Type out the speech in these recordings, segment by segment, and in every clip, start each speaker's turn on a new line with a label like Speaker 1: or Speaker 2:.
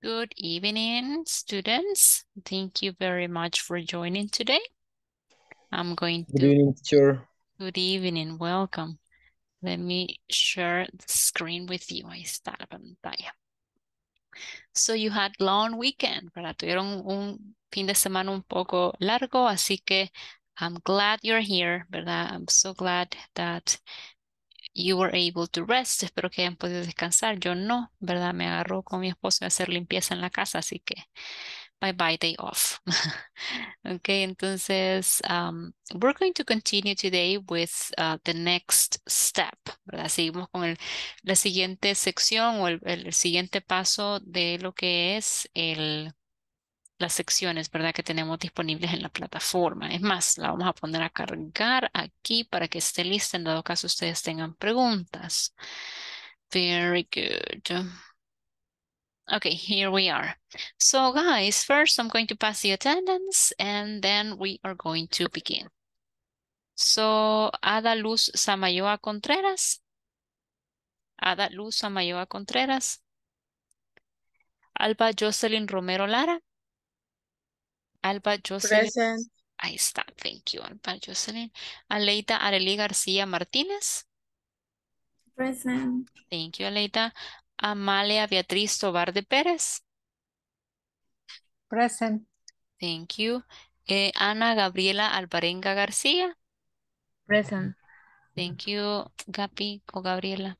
Speaker 1: Good evening, students. Thank you very much for joining today. I'm going to...
Speaker 2: Good evening, teacher.
Speaker 1: good evening, welcome. Let me share the screen with you. Ahí está la pantalla. So you had long weekend, ¿verdad? Tuvieron un fin de semana un poco largo, así que I'm glad you're here, ¿verdad? I'm so glad that you were able to rest. Espero que hayan podido descansar. Yo no, ¿verdad? Me agarró con mi esposo a hacer limpieza en la casa, así que bye bye day off. okay, entonces um, we're going to continue today with uh, the next step, ¿verdad? Seguimos con el, la siguiente sección o el, el siguiente paso de lo que es el las secciones, ¿verdad? Que tenemos disponibles en la plataforma. Es más, la vamos a poner a cargar aquí para que esté lista en dado caso ustedes tengan preguntas. Very good. Okay, here we are. So guys, first I'm going to pass the attendance and then we are going to begin. So, Ada Luz Samayoa Contreras. Ada Luz Samayoa Contreras. Alba Jocelyn Romero Lara. Alba Jocelyn.
Speaker 3: Present.
Speaker 1: Ahí está, thank you, Alba Jocelyn. Aleita Arely García Martínez.
Speaker 3: Present.
Speaker 1: Thank you, Aleita. Amalia Beatriz Tobar de Pérez.
Speaker 3: Present.
Speaker 1: Thank you. Eh, Ana Gabriela Alvarenga García.
Speaker 3: Present.
Speaker 1: Thank you, Gapi o Gabriela.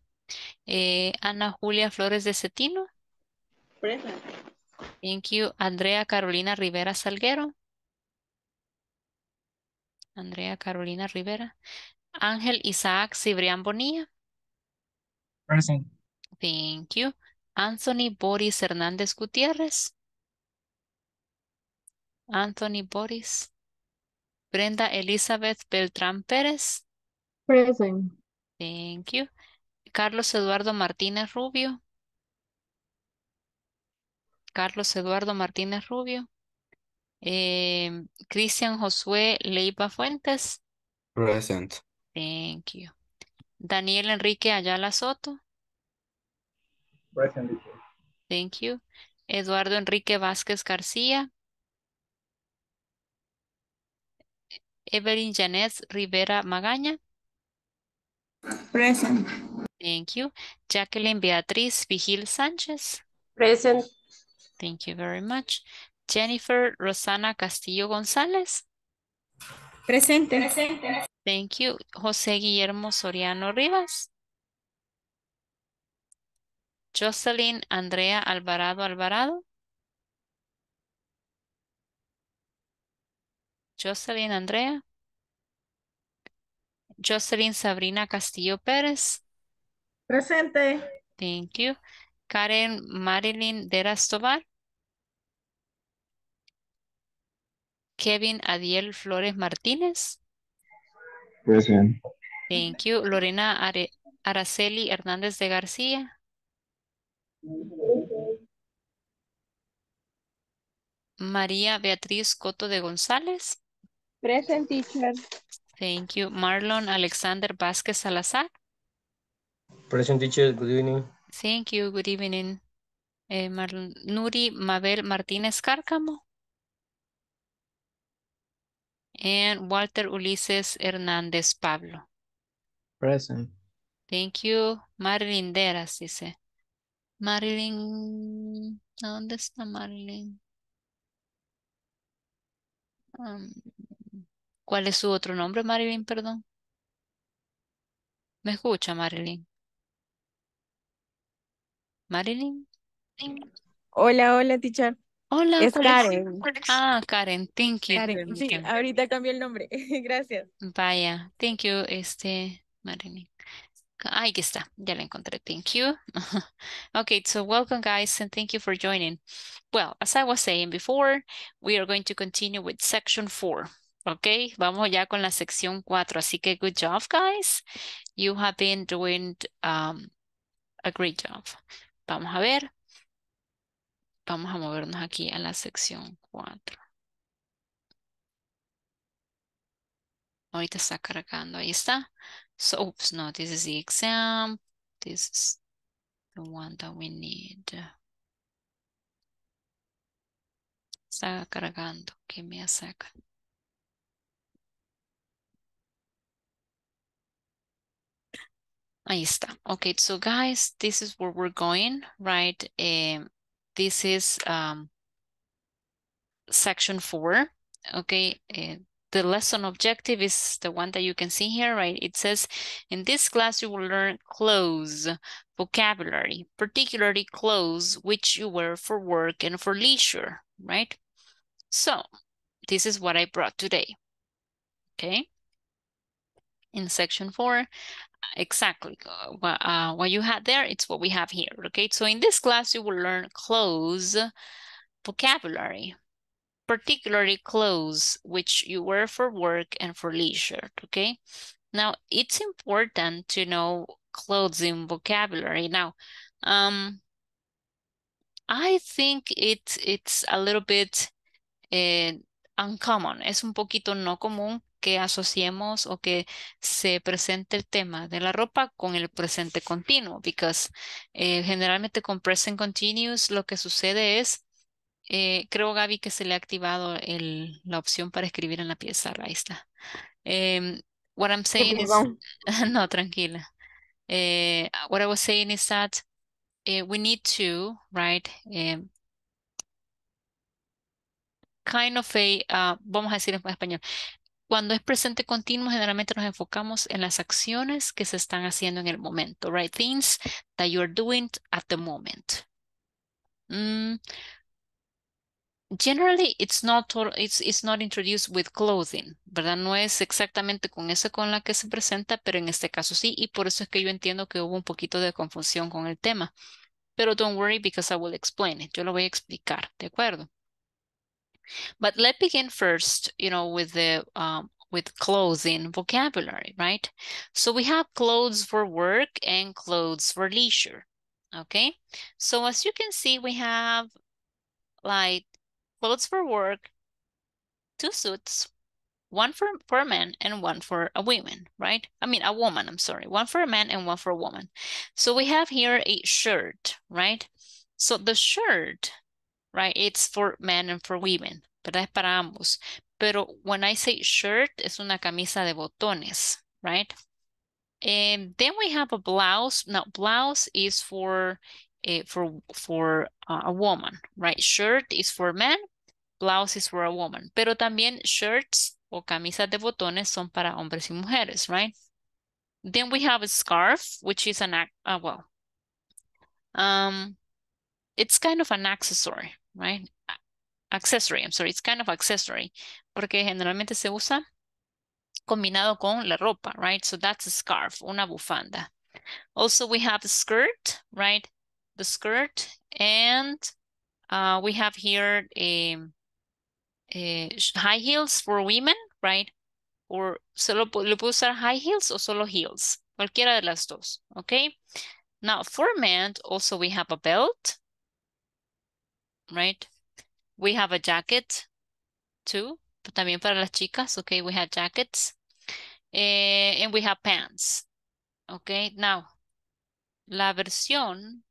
Speaker 1: Eh, Ana Julia Flores de Cetino.
Speaker 3: Present.
Speaker 1: Thank you. Andrea Carolina Rivera Salguero. Andrea Carolina Rivera. Ángel Isaac Cibrián Bonilla.
Speaker 2: Present.
Speaker 1: Thank you. Anthony Boris Hernández Gutiérrez. Anthony Boris. Brenda Elizabeth Beltrán Pérez.
Speaker 3: Present.
Speaker 1: Thank you. Carlos Eduardo Martínez Rubio. Carlos Eduardo Martínez Rubio. Eh, Cristian Josué Leiva Fuentes.
Speaker 2: Present.
Speaker 1: Thank you. Daniel Enrique Ayala Soto.
Speaker 2: Present.
Speaker 1: Thank you. Eduardo Enrique Vázquez García. Evelyn Janet Rivera Magaña.
Speaker 3: Present.
Speaker 1: Thank you. Jacqueline Beatriz Vigil Sánchez.
Speaker 3: Present.
Speaker 1: Thank you very much. Jennifer Rosana Castillo González.
Speaker 3: Presente.
Speaker 1: Thank you. José Guillermo Soriano Rivas. Jocelyn Andrea Alvarado Alvarado. Jocelyn Andrea. Jocelyn Sabrina Castillo Pérez.
Speaker 3: Presente.
Speaker 1: Thank you. Karen Marilyn Deras Tobar. Kevin Adiel Flores Martínez.
Speaker 2: Present.
Speaker 1: Thank you. Lorena Are- Araceli Hernández de García. María Beatriz Coto de González.
Speaker 3: Present, teacher.
Speaker 1: Thank you. Marlon Alexander Vázquez Salazar.
Speaker 2: Present teacher, good evening.
Speaker 1: Thank you. Good evening. Eh, Marlon Nuri Mabel Martínez Cárcamo. And Walter Ulises Hernández Pablo.
Speaker 2: Present.
Speaker 1: Thank you. Marilyn Deras dice. Marilyn, ¿a ¿dónde está Marilyn? Um, ¿cuál es su otro nombre, Marilyn? Perdón. ¿Me escucha, Marilyn? Marilyn.
Speaker 3: Hola, hola, teacher.
Speaker 1: Hola,
Speaker 3: Es
Speaker 1: ¿cuál
Speaker 3: Karen.
Speaker 1: Ah, Karen, thank you.
Speaker 3: Karen, sí, ahorita cambié el nombre. Gracias.
Speaker 1: Vaya, thank you, este, Marilyn. Ah, Ahí está, ya la encontré. Thank you. Okay, so welcome guys and thank you for joining. Well, as I was saying before, we are going to continue with section four. Okay, vamos ya con la sección cuatro. Así que good job, guys. You have been doing um, a great job. Vamos a ver. Vamos a movernos aquí a la sección cuatro. Ahorita está cargando, ahí está. So, oops, no, this is the exam. This is the one that we need. Está cargando. Give me a second. Ahí está. Okay, so guys, this is where we're going, right? Um, this is um, section four. Okay, uh, the lesson objective is the one that you can see here, right? It says, in this class, you will learn clothes, vocabulary, particularly clothes which you wear for work and for leisure, right? So this is what I brought today, okay? In section four, exactly uh, what, uh, what you had there, it's what we have here, okay? So in this class, you will learn clothes, vocabulary, particularly clothes which you wear for work and for leisure, okay? Now, it's important to know clothing vocabulary. Now, um, I think it, it's a little bit eh, uncommon, es un poquito no común que asociemos o que se presente el tema de la ropa con el presente continuo, because eh, generalmente con present continuous lo que sucede es, eh, creo Gaby que se le ha activado el, la opción para escribir en la pieza, ahí está. Um, what I'm saying is, no, tranquila. Uh, what I was saying is that uh, we need to, right, um, kind of a, uh, vamos a decir en español, cuando es presente continuo, generalmente nos enfocamos en las acciones que se están haciendo en el momento, right? Things that you're doing at the moment. Mm. Generally, it's not, it's, it's not introduced with clothing, ¿verdad? No es exactamente con eso con la que se presenta, pero en este caso sí, y por eso es que yo entiendo que hubo un poquito de confusión con el tema. Pero don't worry because I will explain it. Yo lo voy a explicar, ¿de acuerdo? But let's begin first, you know, with the um, with clothing vocabulary, right? So we have clothes for work and clothes for leisure, okay? So as you can see, we have like clothes for work, two suits, one for, for a man and one for a woman, right? I mean, a woman, I'm sorry. One for a man and one for a woman. So we have here a shirt, right? So the shirt right? It's for men and for women, ¿verdad? Es para ambos. Pero when I say shirt, es una camisa de botones, right? And then we have a blouse. Now, blouse is for uh, for for uh, a woman, right? Shirt is for men, blouse is for a woman. Pero también shirts o camisas de botones son para hombres y mujeres, right? Then we have a scarf, which is an, uh, well, um, it's kind of an accessory, right? Accessory, I'm sorry, it's kind of accessory, porque generalmente se usa combinado con la ropa, right? So that's a scarf, una bufanda. Also, we have a skirt, right? The skirt, and uh, we have here a, a high heels for women, right? Or solo le puedo usar high heels o solo heels, cualquiera de las dos, okay? Now, for men, also we have a belt, right? We have a jacket too, también para las chicas, okay, we have jackets. Eh, and we have pants, okay? Now, la versión,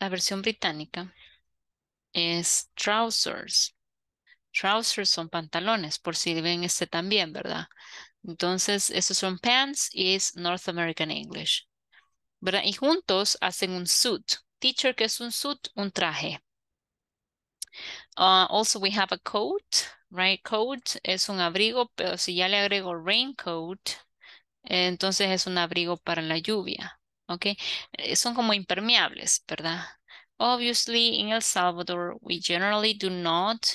Speaker 1: la versión británica es trousers. Trousers son pantalones, por si ven este también, ¿verdad? Entonces, esos son pants y es North American English. ¿Verdad? Y juntos hacen un suit. Teacher, que es un suit? Un traje. Uh, also, we have a coat, right? Coat es un abrigo, pero si ya le agrego raincoat, entonces es un abrigo para la lluvia, ¿ok? Eh, son como impermeables, ¿verdad? Obviously, in El Salvador, we generally do not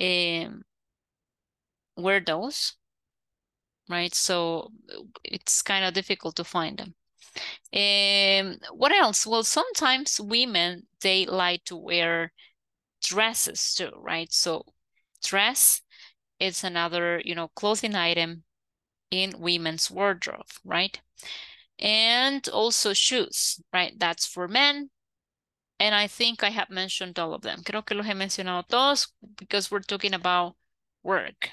Speaker 1: um, wear those, right? So it's kind of difficult to find them. Um, what else? Well, sometimes women, they like to wear dresses too, right? So dress is another, you know, clothing item in women's wardrobe, right? And also shoes, right? That's for men. And I think I have mentioned all of them. Creo que los he mencionado todos because we're talking about work,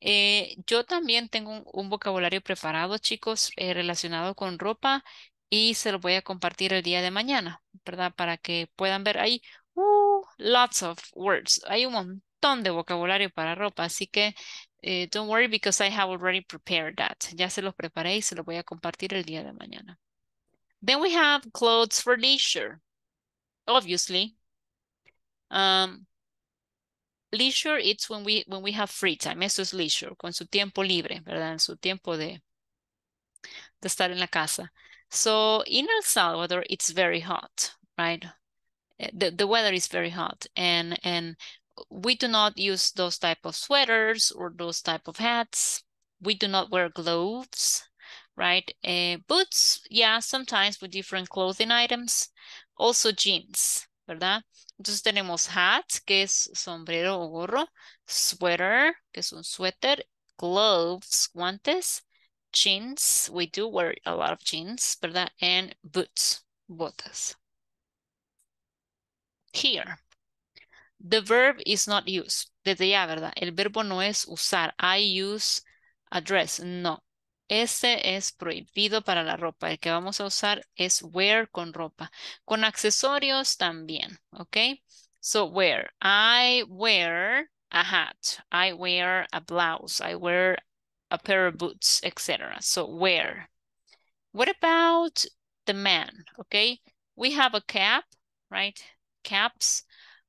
Speaker 1: Eh, yo también tengo un, vocabulario preparado, chicos, eh, relacionado con ropa y se lo voy a compartir el día de mañana, ¿verdad? Para que puedan ver ahí, uh, lots of words. Hay un montón de vocabulario para ropa, así que eh, don't worry because I have already prepared that. Ya se los preparé y se los voy a compartir el día de mañana. Then we have clothes for leisure. Obviously, um, leisure it's when we when we have free time. Eso es leisure, con su tiempo libre, ¿verdad? En su tiempo de, de estar en la casa. So in El Salvador, it's very hot, right? Eh, the, the weather is very hot and and we do not use those type of sweaters or those type of hats. We do not wear gloves, right? Uh, boots, yeah, sometimes with different clothing items. Also jeans, ¿verdad? Entonces tenemos hat, que es sombrero o gorro, sweater, que es un suéter, gloves, guantes, jeans, we do wear a lot of jeans, ¿verdad? And boots, botas. Here, the verb is not used. Desde ya, ¿verdad? El verbo no es usar. I use a dress. No. Ese es prohibido para la ropa. El que vamos a usar es wear con ropa. Con accesorios también, ¿ok? So wear. I wear a hat. I wear a blouse. I wear a pair of boots, etc. So wear. What about the man, okay? We have a cap, right? Caps,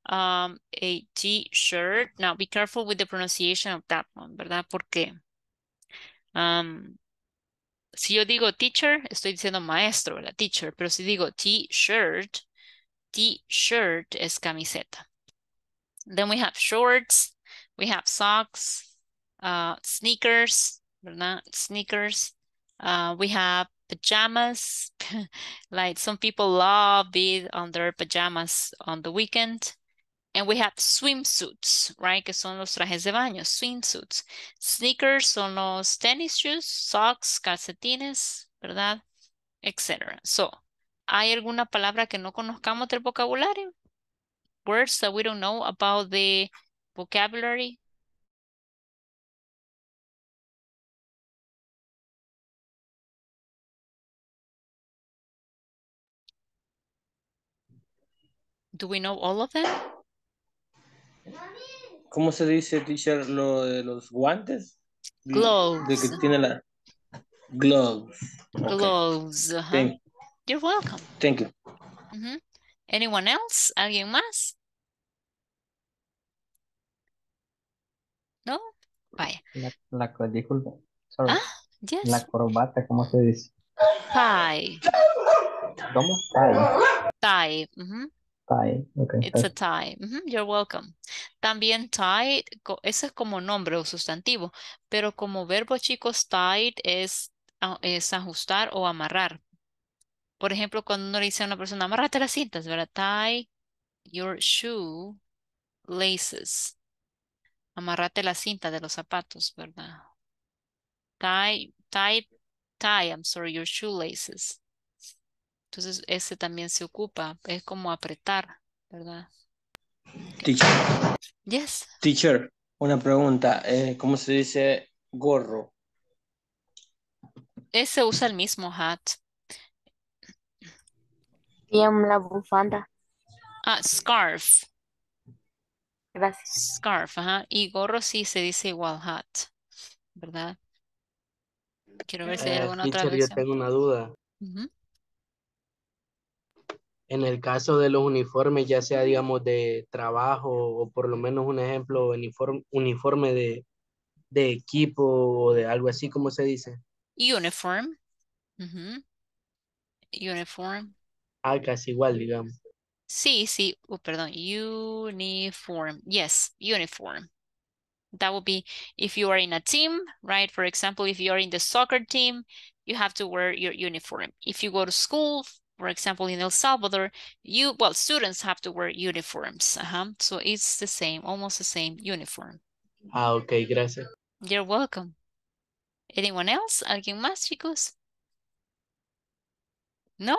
Speaker 1: um, a t-shirt. Now be careful with the pronunciation of that one, ¿verdad? Porque um, si yo digo teacher, estoy diciendo maestro, la Teacher, pero si digo t-shirt, t-shirt es camiseta. Then we have shorts, we have socks, uh, sneakers, ¿verdad? Sneakers. Uh, we have pajamas. like some people love being on their pajamas on the weekend. And we have swimsuits, right? Que son los trajes de baño, swimsuits. Sneakers son los tennis shoes, socks, calcetines, ¿verdad? Etc. So, ¿hay alguna palabra que no conozcamos del vocabulario? Words that we don't know about the vocabulary? Do we know all of them?
Speaker 2: ¿Cómo se dice, teacher, lo de los guantes?
Speaker 1: Gloves.
Speaker 2: De que tiene la... Gloves. Okay.
Speaker 1: Gloves.
Speaker 2: Thank,
Speaker 1: You're welcome.
Speaker 2: thank you.
Speaker 1: Ujú. Anyone else? ¿Alguien más? ¿No? Vaya.
Speaker 4: La, la, co- disculpa, sorry.
Speaker 1: Ah, yes.
Speaker 4: La corbata, ¿cómo se dice?
Speaker 1: Tie.
Speaker 4: ¿Cómo? Tie.
Speaker 1: Tie. ujú.
Speaker 4: Tie, ok.
Speaker 1: It's a tie. You're welcome. También tie, co- eso es como nombre o sustantivo, pero como verbo, chicos, tied es, a- es ajustar o amarrar. Por ejemplo, cuando uno le dice a una persona, amárrate las cintas, ¿verdad? Tie your shoe laces. Amarrate la cinta de los zapatos, ¿verdad? Tie, tie, tie, I'm sorry, your shoelaces. Entonces, ese también se ocupa, es como apretar, ¿verdad?
Speaker 2: Teacher,
Speaker 1: Yes.
Speaker 2: teacher, una pregunta. eh, ¿Cómo se dice gorro?
Speaker 1: Ese usa el mismo hat.
Speaker 5: Bien, la bufanda.
Speaker 1: Ah, scarf.
Speaker 5: Gracias.
Speaker 1: Scarf, ajá. Y gorro sí se dice igual hat, ¿verdad? Quiero ver si hay
Speaker 6: Eh,
Speaker 1: alguna otra
Speaker 6: teacher, yo tengo una duda. En el caso de los uniformes, ya sea, digamos, de trabajo o por lo menos un ejemplo, uniforme, uniforme de, de equipo o de algo así, ¿cómo se dice?
Speaker 1: Uniform. Ujú. Uniform.
Speaker 6: Ah, casi igual, digamos.
Speaker 1: Sí, sí, oh, perdón, uniform. Yes, uniform. That would be if you are in a team, right? For example, if you are in the soccer team, you have to wear your uniform. If you go to school, for example, in El Salvador, you, well, students have to wear uniforms. Uh-huh. So it's the same, almost the same uniform.
Speaker 6: Ah, ok, gracias.
Speaker 1: You're welcome. Anyone else? ¿Alguien más, chicos? No?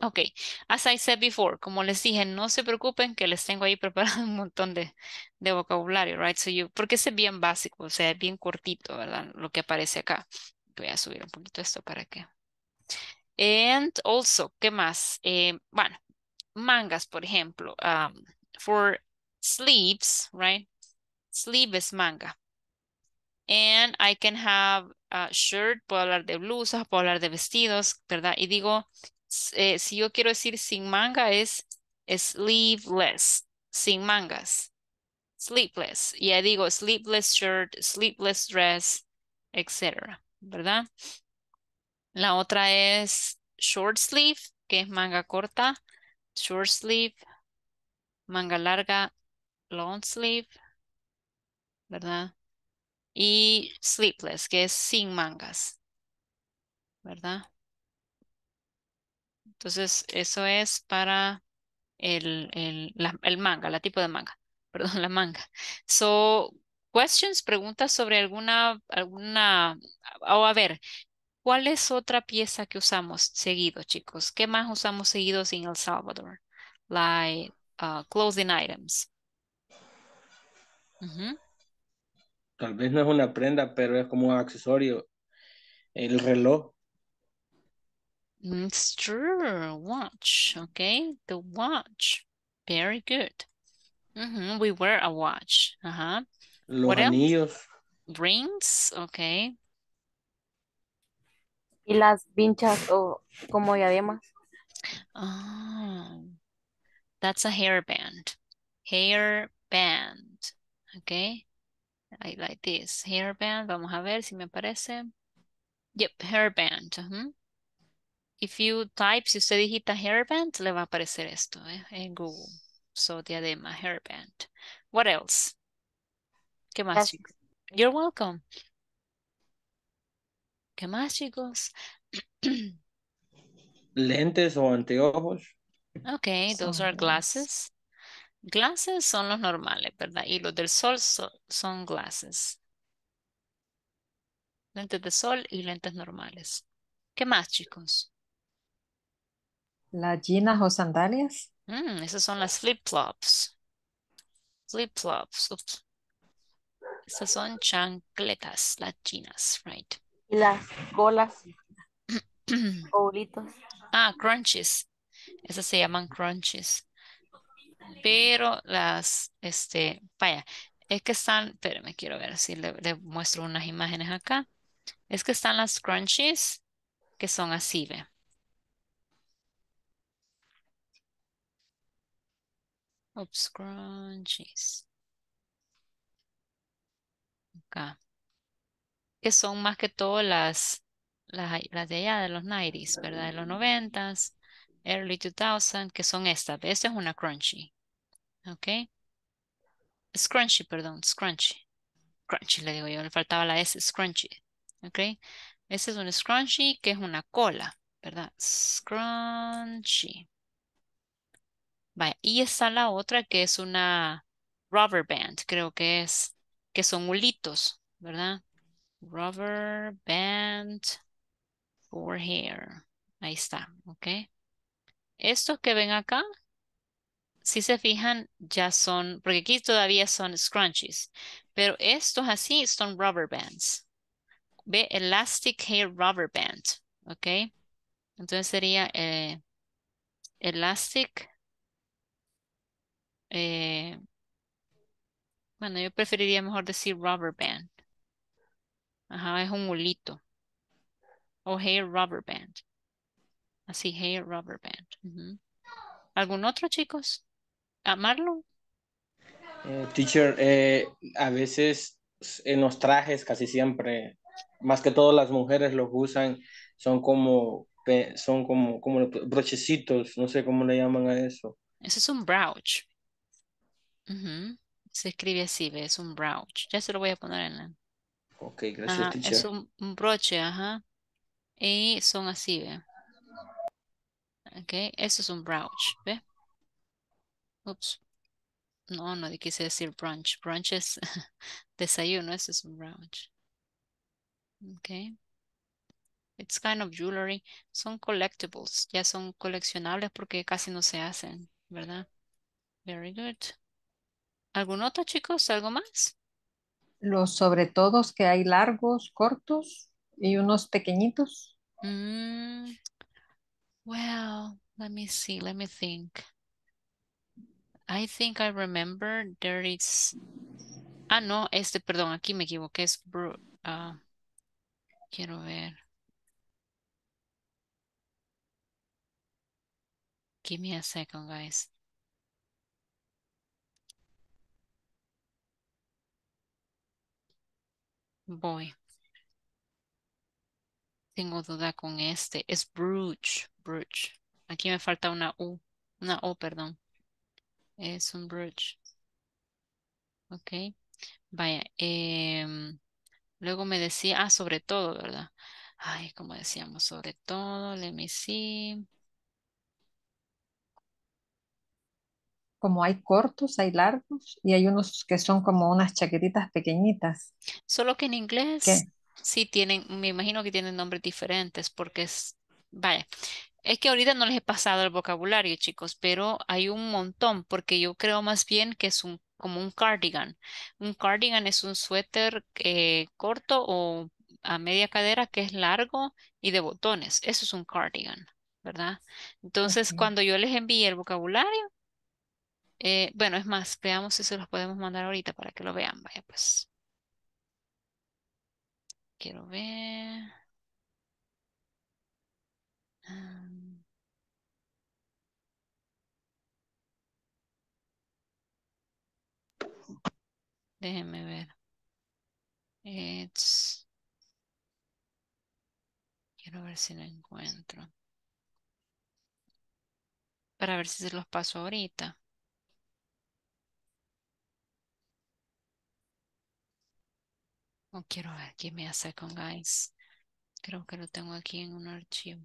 Speaker 1: Ok, as I said before, como les dije, no se preocupen que les tengo ahí preparado un montón de, de vocabulario, right? So you, porque ese es bien básico, o sea, es bien cortito, ¿verdad? Lo que aparece acá. Voy a subir un poquito esto para que. And also, ¿qué más? Eh, bueno, mangas, por ejemplo. Um, for sleeves, right? Sleeve es manga. And I can have a shirt, puedo hablar de blusas, puedo hablar de vestidos, ¿verdad? Y digo, eh, si yo quiero decir sin manga es sleeveless, sin mangas. Sleepless. Y ahí digo sleepless shirt, sleepless dress, etc. ¿Verdad? La otra es short sleeve, que es manga corta. Short sleeve, manga larga, long sleeve, ¿verdad? Y sleepless, que es sin mangas, ¿verdad? Entonces, eso es para el, el, manga, la tipo de manga, perdón, la manga. So, questions, preguntas sobre alguna, alguna, o a ver, ¿cuál es otra pieza que usamos seguido, chicos? ¿Qué más usamos seguidos en El Salvador? Like uh, clothing items.
Speaker 2: Tal vez no es una prenda, pero es como un accesorio. El reloj.
Speaker 1: Mm, it's true. Watch. Okay. The watch. Very good. We wear a watch. Uh
Speaker 2: Los anillos.
Speaker 1: Rings. Okay.
Speaker 5: Y las vinchas o como diademas.
Speaker 1: Oh, that's a hairband. Hairband. Okay. I like this. Hairband. Vamos a ver si me aparece. Yep, hairband. If you type, si usted digita hairband, le va a aparecer esto eh, en Google. So, diadema, hairband. What else? ¿Qué más? You're welcome. ¿Qué más, chicos?
Speaker 2: Lentes o anteojos.
Speaker 1: Okay, those are glasses. Glasses son los normales, ¿verdad? Y los del sol son glasses. Lentes de sol y lentes normales. ¿Qué más, chicos?
Speaker 3: Las ginas o sandalias.
Speaker 1: Mm, esas son las flip-flops. Flip-flops. Esas son chancletas, las ginas, right?
Speaker 5: Y las colas.
Speaker 1: Ah, crunches. Esas se llaman crunches. Pero las, este, vaya, es que están, pero me quiero ver si le, le, muestro unas imágenes acá. Es que están las crunchies que son así, ve. Oops, crunchies. Acá. Que son más que todo las, las, de allá de los 90s, ¿verdad? De los 90s, early 2000, que son estas. Esta es una crunchy. ¿Ok? Scrunchy, perdón, scrunchy. Crunchy le digo yo, le faltaba la S, scrunchy. ¿Ok? Ese es un scrunchy que es una cola, ¿verdad? Scrunchy. Vaya, y está la otra que es una rubber band, creo que es, que son hulitos, ¿verdad? Rubber band for hair. Ahí está, ¿ok? Estos que ven acá, si se fijan, ya son, porque aquí todavía son scrunchies, pero estos así son rubber bands. Ve, elastic hair rubber band, ¿ok? Entonces sería eh, elastic eh, bueno, yo preferiría mejor decir rubber band. Ajá, es un mulito. O hair rubber band. Así, hair rubber band. ¿Algún otro, chicos? ¿A Marlon?
Speaker 2: Eh, teacher, eh, a veces en los trajes casi siempre, más que todas las mujeres los usan, son como, son como, como brochecitos, no sé cómo le llaman a eso.
Speaker 1: Ese es un brooch. Se escribe así, es un brooch. Ya se lo voy a poner en la...
Speaker 2: Ok, gracias, teacher.
Speaker 1: Es un, broche, ajá. Y son así, ve. Ok, eso es un brooch, ¿ve? Ups. No, no quise decir brunch. Brunch es desayuno, eso es un brunch. Ok. It's kind of jewelry. Son collectibles. Ya son coleccionables porque casi no se hacen, ¿verdad? Very good. ¿Algún otro, chicos? ¿Algo más?
Speaker 3: Los sobre todos que hay largos, cortos y unos pequeñitos.
Speaker 1: Mm, well, let me see, let me think. I think I remember there is... Ah, no, este, perdón, aquí me equivoqué, es... bru- ah, quiero ver. Give me a second, guys. Voy. Tengo duda con este. Es brooch, brooch. Aquí me falta una U. Una O, perdón. Es un brooch. Ok. Vaya. em, luego me decía, ah, sobre todo, ¿verdad? Ay, como decíamos, sobre todo, let me see.
Speaker 3: Como hay cortos, hay largos y hay unos que son como unas chaquetitas pequeñitas.
Speaker 1: Solo que en inglés
Speaker 3: ¿Qué?
Speaker 1: sí tienen, me imagino que tienen nombres diferentes porque es, vaya, es que ahorita no les he pasado el vocabulario, chicos, pero hay un montón porque yo creo más bien que es un, como un cardigan. Un cardigan es un suéter eh, corto o a media cadera que es largo y de botones. Eso es un cardigan, ¿verdad? Entonces, cuando yo les envíe el vocabulario, eh, bueno, es más, veamos si se los podemos mandar ahorita para que lo vean. Vaya, pues. Quiero ver. Déjenme ver. It's... Quiero ver si lo encuentro. Para ver si se los paso ahorita. O quiero ver. Give me a second, guys. Creo que lo tengo aquí en un archivo.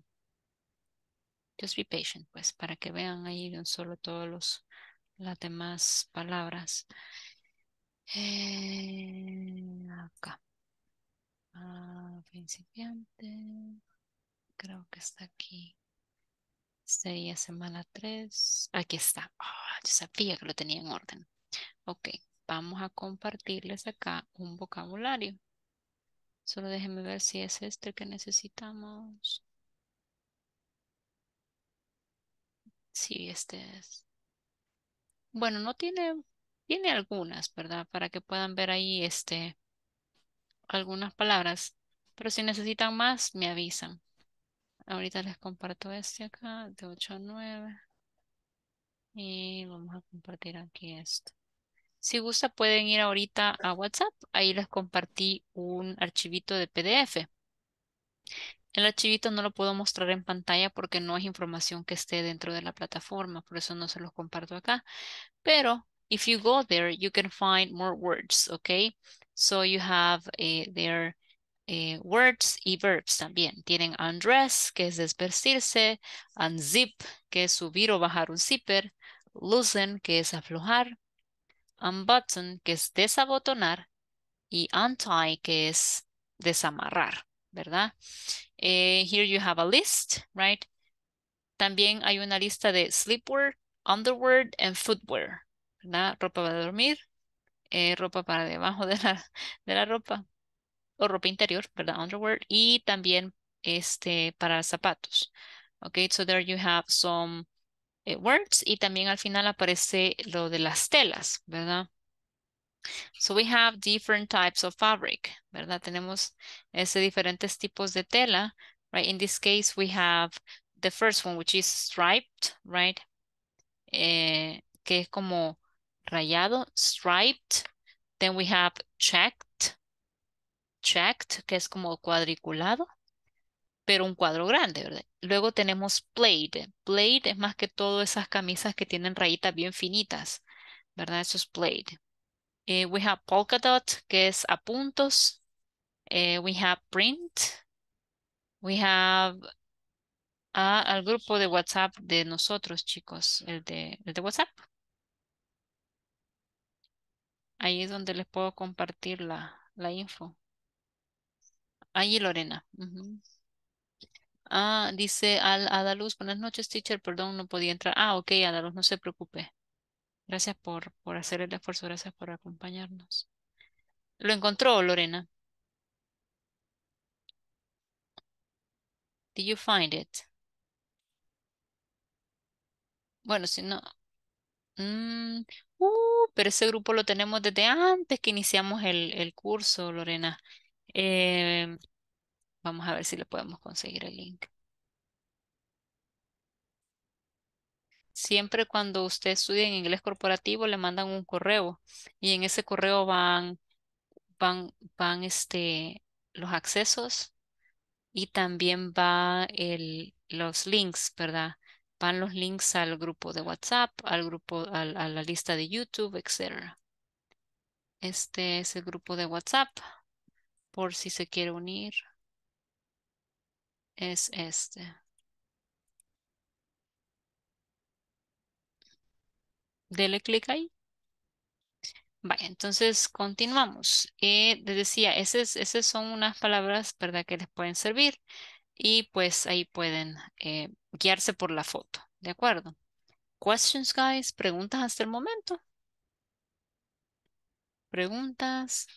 Speaker 1: Just be patient, pues, para que vean ahí de un solo todos los las demás palabras. Eh, acá. Principiante. Creo que está aquí. Sería semana 3. Aquí está. Ah, yo sabía que lo tenía en orden. Ok, vamos a compartirles acá un vocabulario. Solo déjenme ver si es este que necesitamos. Sí, este es. Bueno, no tiene, tiene algunas, ¿verdad? Para que puedan ver ahí este, algunas palabras. Pero si necesitan más, me avisan. Ahorita les comparto este acá, de 8 a 9. Y vamos a compartir aquí esto. Si gusta, pueden ir ahorita a WhatsApp. Ahí les compartí un archivito de PDF. El archivito no lo puedo mostrar en pantalla porque no es información que esté dentro de la plataforma. Por eso no se los comparto acá. Pero if you go there, you can find more words, okay? So you have eh, there eh, words y verbs también. Tienen undress, que es desvestirse, unzip, que es subir o bajar un zipper, loosen, que es aflojar, unbutton, que es desabotonar, y untie, que es desamarrar, ¿verdad? Eh, here you have a list, right? También hay una lista de sleepwear, underwear and footwear, ¿verdad? Ropa para dormir, eh, ropa para debajo de la, de la ropa, o ropa interior, ¿verdad? Underwear, y también este para zapatos. Okay, so there you have some words, y también al final aparece lo de las telas, ¿verdad? So we have different types of fabric, ¿verdad? Tenemos ese diferentes tipos de tela, right? In this case, we have the first one, which is striped, right? Eh, que es como rayado, striped. Then we have checked, checked, que es como cuadriculado, pero un cuadro grande, ¿verdad? Luego tenemos plaid. Plaid es más que todo esas camisas que tienen rayitas bien finitas, ¿verdad? Eso es plaid. Eh, we have polka dot, que es a puntos. Eh, we have print. We have al grupo de WhatsApp de nosotros, chicos, el de, el de WhatsApp. Ahí es donde les puedo compartir la, la info. Ahí, Lorena. Ah, dice Al Adaluz, buenas noches, teacher, perdón, no podía entrar. Ah, ok, Adaluz, no se preocupe. Gracias por, por hacer el esfuerzo, gracias por acompañarnos. ¿Lo encontró, Lorena? Did you find it? Bueno, si no, Mm, uh, pero ese grupo lo tenemos desde antes que iniciamos el, el curso, Lorena. Eh, vamos a ver si le podemos conseguir el link. Siempre cuando usted estudia en inglés corporativo le mandan un correo y en ese correo van, van, van este, los accesos y también va el, los links, ¿verdad? Van los links al grupo de WhatsApp, al grupo, a la lista de YouTube, etc. Este es el grupo de WhatsApp, por si se quiere unir. Es este. Dele clic ahí. Vaya, entonces continuamos. Eh, les decía, esas, esas son unas palabras, ¿verdad? Que les pueden servir y pues ahí pueden eh, guiarse por la foto, ¿de acuerdo? Questions, guys, preguntas hasta el momento. Preguntas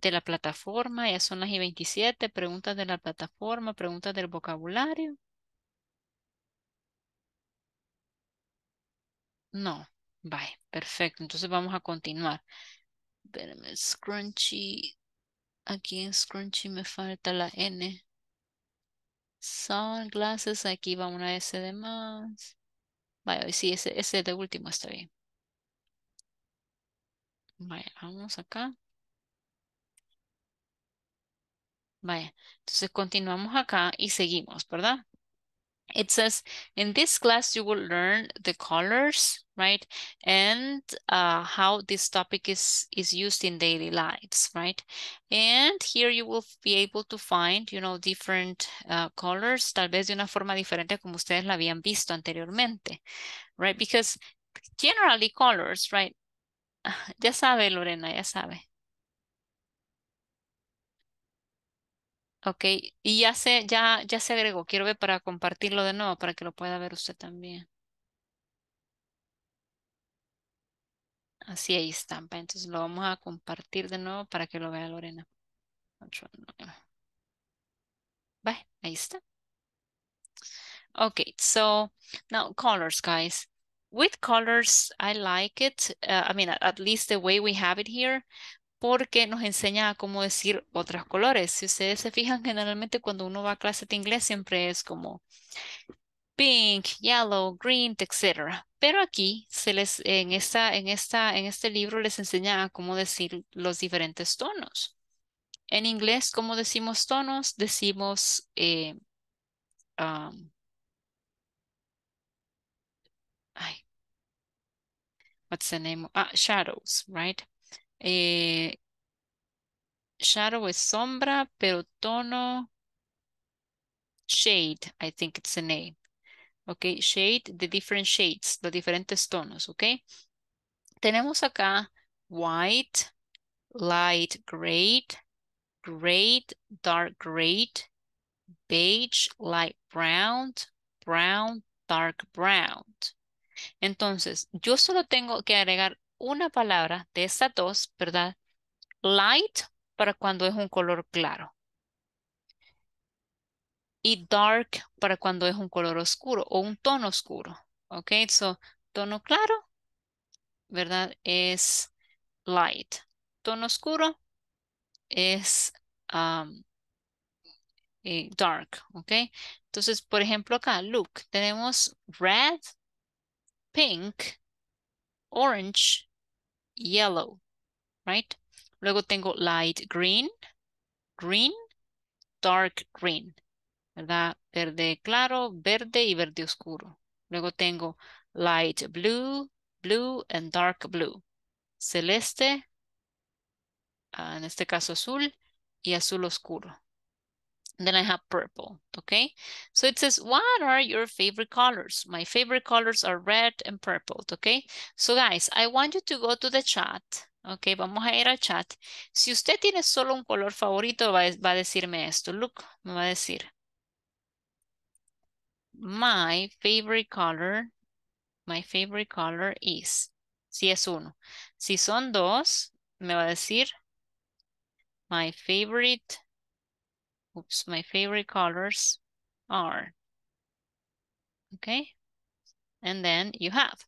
Speaker 1: de la plataforma, ya son las y 27, preguntas de la plataforma, preguntas del vocabulario. No, vaya, perfecto. Entonces vamos a continuar. Espérame, Scrunchy. Aquí en Scrunchy me falta la N. Sunglasses, aquí va una S de más. Vaya, sí, ese, ese de último está bien. Vaya, vamos acá. Vaya, entonces continuamos acá y seguimos, ¿verdad? It says, in this class, you will learn the colors, right? And uh, how this topic is, is used in daily lives, right? And here you will be able to find, you know, different uh, colors, tal vez de una forma diferente como ustedes la habían visto anteriormente, right? Because generally colors, right? Ya sabe, Lorena, ya sabe. Ok, y ya se, ya, ya se agregó. Quiero ver para compartirlo de nuevo para que lo pueda ver usted también. Así ahí está. pa, Entonces lo vamos a compartir de nuevo para que lo vea Lorena. Otro nuevo. Bye, ahí está. Okay, so now colors, guys. With colors, I like it. uh, I mean, at least the way we have it here, porque nos enseña a cómo decir otros colores. Si ustedes se fijan, generalmente cuando uno va a clase de inglés siempre es como pink, yellow, green, etc. Pero aquí se les en esta en esta en este libro les enseña a cómo decir los diferentes tonos. En inglés, ¿cómo decimos tonos? Decimos um, ay, what's the name? Ah, shadows, right? Eh, shadow es sombra, pero tono shade, I think it's the name. Okay, shade, the different shades, los diferentes tonos, okay? Tenemos acá white, light gray, gray, dark gray, beige, light brown, brown, dark brown. Entonces, yo solo tengo que agregar una palabra de estas dos, ¿verdad? Light para cuando es un color claro. Y dark para cuando es un color oscuro o un tono oscuro. Ok, so tono claro, ¿verdad? Es light. Tono oscuro es um, eh, dark, ¿ok? Entonces, por ejemplo, acá, look, tenemos red, pink, orange, yellow, right? Luego tengo light green, green, dark green, ¿verdad? Verde claro, verde y verde oscuro. Luego tengo light blue, blue and dark blue. Celeste, ah, en este caso azul, y azul oscuro. Then I have purple, okay? So it says, what are your favorite colors? My favorite colors are red and purple, okay? So guys, I want you to go to the chat, okay? Vamos a ir al chat. Si usted tiene solo un color favorito, va, va a decirme esto. Look, me va a decir. My favorite color, my favorite color is. Si es uno. Si son dos, me va a decir. My favorite Oops, my favorite colors are. Okay. And then you have.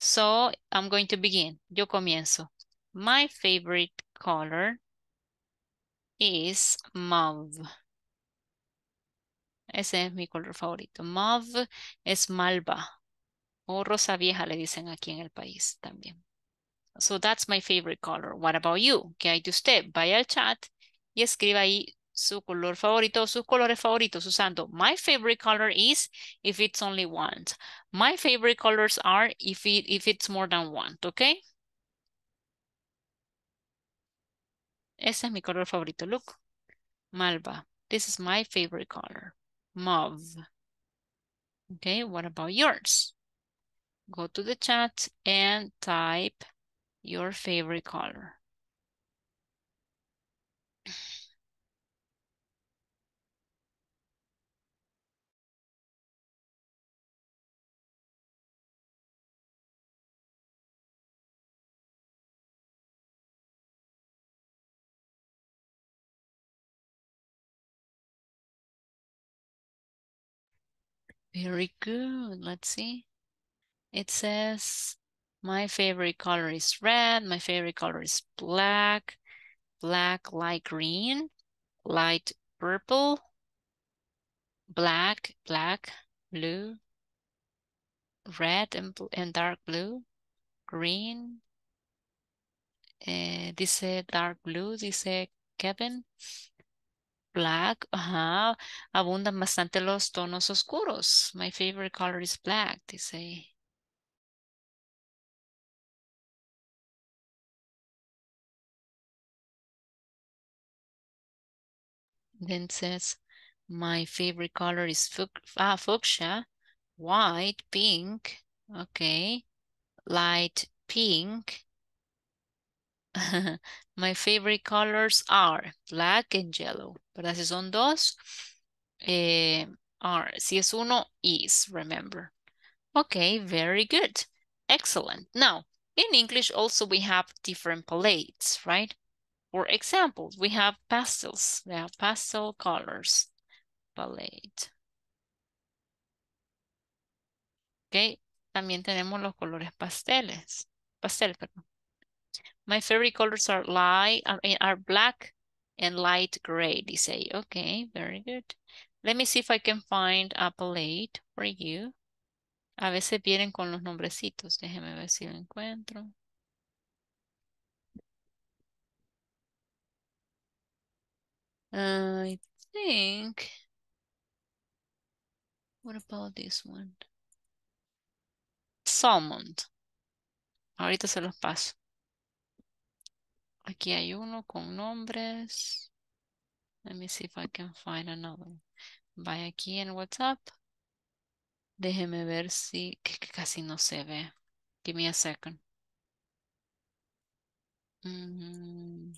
Speaker 1: So I'm going to begin. Yo comienzo. My favorite color is mauve. Ese es mi color favorito. Mauve es malva. O rosa vieja le dicen aquí en el país también. So that's my favorite color. What about you? ¿Qué hay de usted? Vaya al chat y escriba ahí su color favorito sus colores favoritos usando my favorite color is if it's only one. My favorite colors are if, it, if it's more than one, ¿ok? Ese es mi color favorito. Look. Malva. This is my favorite color. Mauve. Okay, what about yours? Go to the chat and type your favorite color. Very good. Let's see. It says my favorite color is red. My favorite color is black. Black, light green, light purple, black, black, blue, red and, and dark blue, green. Eh, dice dark blue, dice Kevin. Black, ajá, abundan bastante los tonos oscuros. My favorite color is black, dice. Then says, my favorite color is ah, fuchsia, white, pink, okay, light pink. my favorite colors are black and yellow. Pero si son dos, eh, are. Si es uno, is, remember. Okay, very good. Excellent. Now, in English also we have different palettes, right? For example, we have pastels. We have pastel colors. Palette. Okay, también tenemos los colores pasteles. Pastel, perdón. My favorite colors are light, are black and light gray, They say, Okay, very good. Let me see if I can find a palette for you. A veces vienen con los nombrecitos. Déjeme ver si lo encuentro. I think. What about this one? Salmon. Ahorita se los paso. Aquí hay uno con nombres. Let me see if I can find another. Vaya aquí en WhatsApp. Déjeme ver si que, casi no se ve. Give me a second. Mm.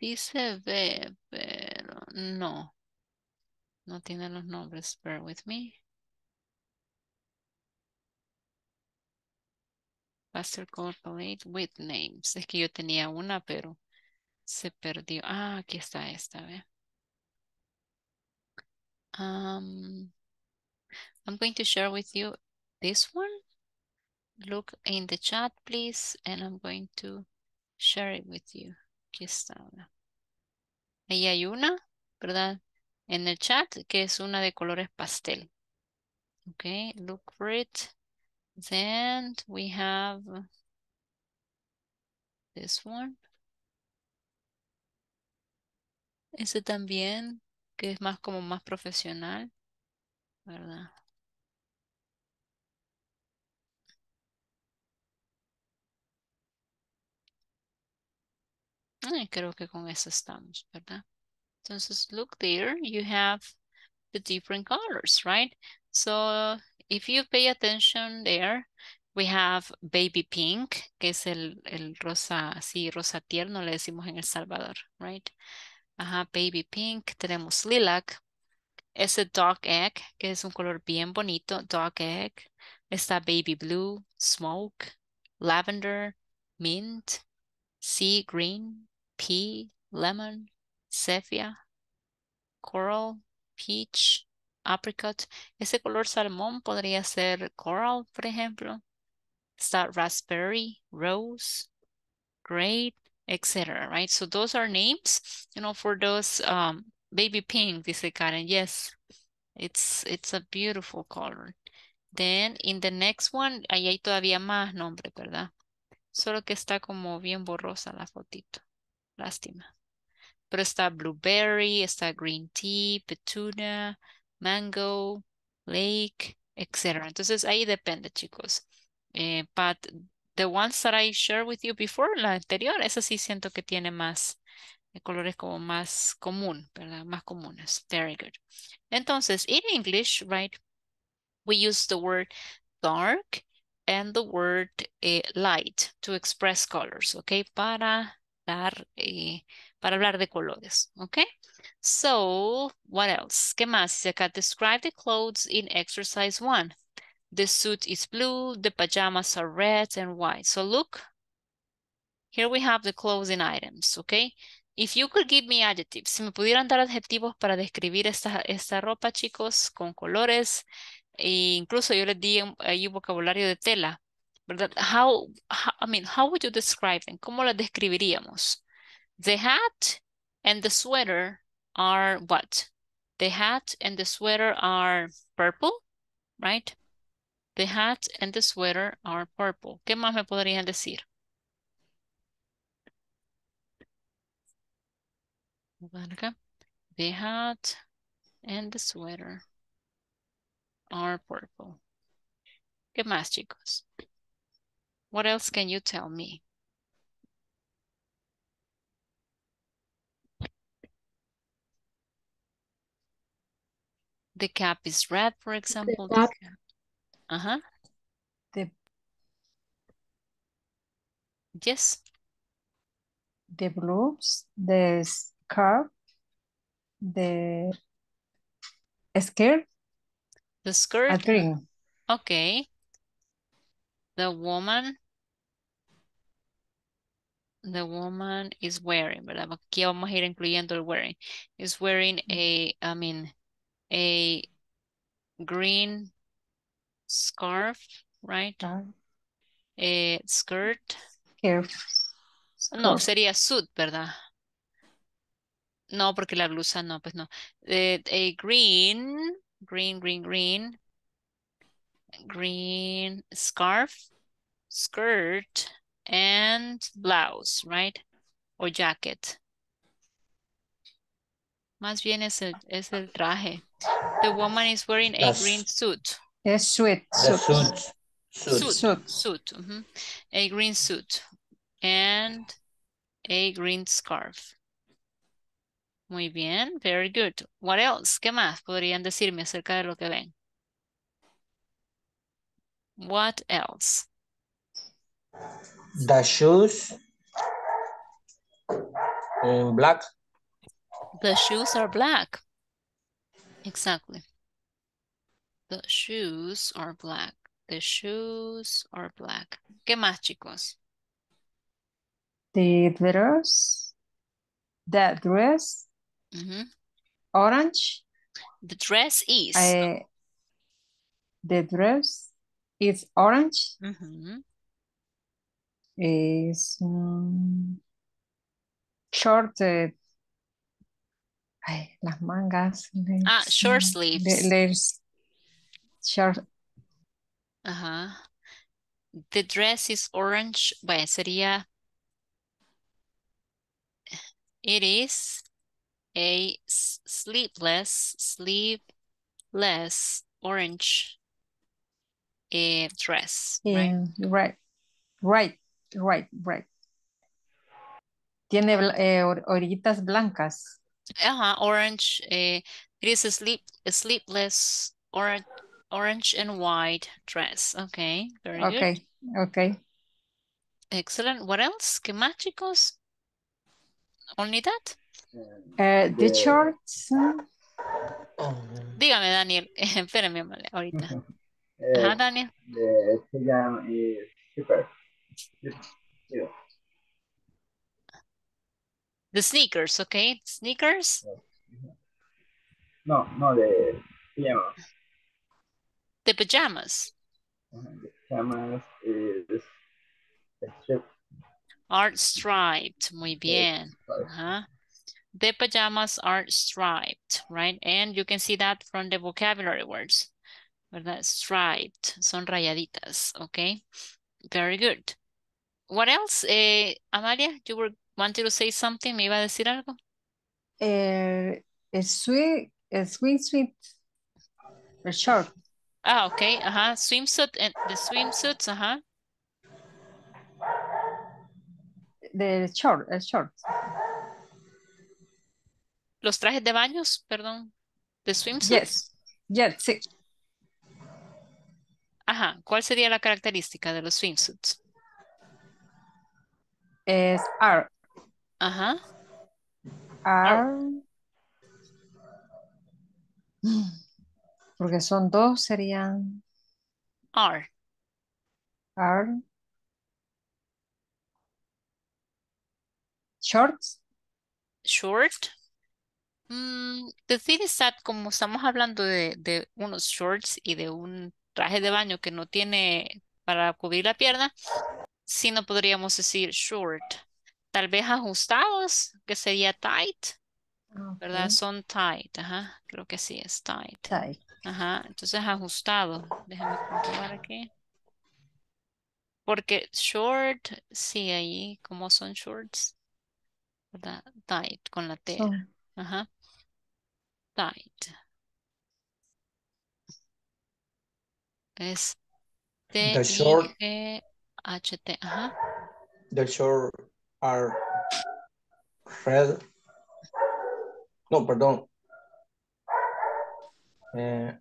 Speaker 1: Se ve, pero no. No tiene los nombres. Bear with me. Pastor Code Palette with names. Es que yo tenía una, pero se perdió. Ah, aquí está esta, ¿ve? Um, I'm going to share with you this one. Look in the chat, please, and I'm going to share it with you. Aquí está. Ahí hay una, ¿verdad? En el chat, que es una de colores pastel. Okay, look for it. Then we have this one. Ese también, que es más como más profesional, ¿verdad? Creo que con eso estamos, ¿verdad? Entonces, look there, you have the different colors, right? So, if you pay attention there, we have baby pink, que es el, el rosa, así, rosa tierno, le decimos en El Salvador, right? Ajá, baby pink. Tenemos lilac. Ese dog egg, que es un color bien bonito, dog egg. Está baby blue, smoke, lavender, mint, sea green, pea, lemon, sepia, coral, peach, apricot. Ese color salmón podría ser coral, por ejemplo. Está raspberry, rose, great, etc. Right? So those are names, you know, for those um, baby pink, dice Karen. Yes, it's, it's a beautiful color. Then in the next one, ahí hay todavía más nombres, ¿verdad? Solo que está como bien borrosa la fotito. Lástima. Pero está blueberry, está green tea, petunia, mango, lake, etc. Entonces ahí depende, chicos. Eh, but the ones that I shared with you before, la anterior, esa sí siento que tiene más eh, colores como más común, ¿verdad? Más comunes. Very good. Entonces, in English, right, we use the word dark and the word eh, light to express colors, okay? Para eh, para hablar de colores, okay? So, what else? ¿Qué más? Dice acá, describe the clothes in exercise one. The suit is blue, the pajamas are red and white. So look, here we have the clothing items, okay? If you could give me adjectives, si me pudieran dar adjetivos para describir esta, esta ropa, chicos, con colores, e incluso yo les di ahí vocabulario de tela, ¿verdad? How, how, I mean, how would you describe them? ¿Cómo las describiríamos? The hat and the sweater are what? The hat and the sweater are purple, right? The hat and the sweater are purple. ¿Qué más me podrían decir? The hat and the sweater are purple. ¿Qué más, chicos? What else can you tell me? The cap is red, for example.
Speaker 5: The cap.
Speaker 1: Uh-huh.
Speaker 3: The,
Speaker 1: Yes.
Speaker 3: the blues, the scarf, the skirt,
Speaker 1: The skirt.
Speaker 3: a green.
Speaker 1: Okay. The woman. The woman is wearing, ¿verdad? Aquí vamos a ir incluyendo el wearing. Is wearing a, I mean, a green scarf, right?
Speaker 3: uh,
Speaker 1: A skirt.
Speaker 3: Scarf.
Speaker 1: No, sería suit, ¿verdad? No, porque la blusa no, pues no. Eh, a green, green, green, green, green scarf, skirt, and blouse, right? O jacket. Más bien es el, es el traje. The woman is wearing a green suit.
Speaker 3: Es suit.
Speaker 2: suit. Suit.
Speaker 3: Suit.
Speaker 1: Suit. ujú. A green suit. And a green scarf. Muy bien, very good. What else? ¿Qué más podrían decirme acerca de lo que ven? What else?
Speaker 2: The shoes. In black.
Speaker 1: The shoes are black. Exactly. The shoes are black. The shoes are black. ¿Qué más, chicos?
Speaker 3: The dress, the dress,
Speaker 1: Ujú.
Speaker 3: orange.
Speaker 1: The dress is.
Speaker 3: eh, the dress is orange.
Speaker 1: Ujú.
Speaker 3: Is mm, short. eh, ay, las mangas.
Speaker 1: Ah,
Speaker 3: legs,
Speaker 1: short
Speaker 3: mm,
Speaker 1: sleeves.
Speaker 3: le- legs, short.
Speaker 1: Ajá. The dress is orange. Bueno, sería. It is a s- sleeveless, sleeveless orange eh, dress, right?
Speaker 3: Yeah, right, right, right, right. Tiene eh, or- orillitas blancas.
Speaker 1: Ajá, orange. eh, it is a sleep, a sleeveless orange, orange and white dress. Okay, very good.
Speaker 3: Okay, okay.
Speaker 1: Excellent. What else? ¿Qué más, chicos? Only that?
Speaker 3: Eh, the shorts. mm,
Speaker 1: Dígame, Daniel. Espérame, ahorita.
Speaker 4: Eh,
Speaker 1: Ajá, Daniel.
Speaker 4: the second is zipper.
Speaker 7: Yeah.
Speaker 1: The sneakers, okay? Sneakers.
Speaker 7: No, no, de pijama.
Speaker 1: The pajamas
Speaker 7: Ajá, de Pijamas is the shirt.
Speaker 1: are striped. Muy bien. Ajá. The pajamas are striped, right? And you can see that from the vocabulary words. ¿Verdad? Striped. Son rayaditas, okay? Very good. What else? Eh, Amalia, you were wanting to say something? ¿Me iba a decir algo?
Speaker 3: Eh, a swing, a swimsuit, a short,
Speaker 1: Ah, okay. Ajá. Swimsuit and the swimsuits, ajá.
Speaker 3: the short, a short.
Speaker 1: Los trajes de baños, perdón. The swimsuits.
Speaker 3: Yes, yes, sí.
Speaker 1: Ajá. ¿Cuál sería la característica de los swimsuits?
Speaker 3: Es are,
Speaker 1: Ajá.
Speaker 3: are. Porque son dos, serían
Speaker 1: Are.
Speaker 3: are shorts.
Speaker 1: Short. Mm, the thing is that como estamos hablando de, de unos shorts y de un traje de baño que no tiene para cubrir la pierna, sí no podríamos decir short. Tal vez ajustados, que sería tight, ¿verdad? Son tight, ajá. Creo que sí es tight.
Speaker 3: tight.
Speaker 1: Ajá, entonces ajustado. Déjame comprobar aquí. Porque short, sí, ahí como son shorts, ¿verdad? Tight, con la T. Ajá. Tight. Es
Speaker 2: The short-
Speaker 1: T-I-G-H-T. Ajá.
Speaker 2: The short are red. No, perdón. Eh,